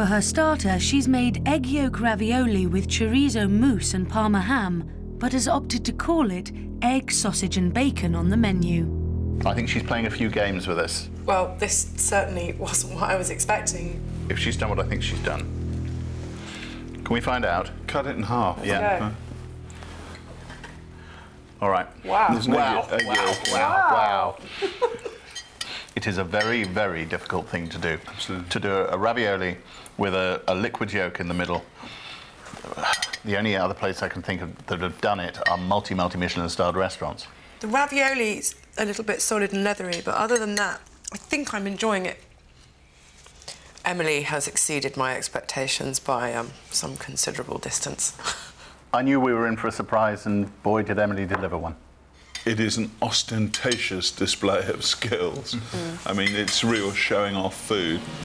For her starter, she's made egg yolk ravioli with chorizo mousse and parma ham, but has opted to call it egg, sausage and bacon on the menu. I think she's playing a few games with us. Well, this certainly wasn't what I was expecting. If she's done what I think she's done. Can we find out? Cut it in half. Yeah. All right. Wow. There's no Wow, wow, wow, wow. It is a very, very difficult thing to do. Absolutely. To do a ravioli with a, a liquid yolk in the middle. The only other place I can think of that have done it are multi, multi Michelin starred restaurants. The ravioli's a little bit solid and leathery, but other than that, I think I'm enjoying it. Emily has exceeded my expectations by um, some considerable distance. I knew we were in for a surprise, and boy, did Emily deliver one. It is an ostentatious display of skills. Mm-hmm. I mean, it's real showing off food.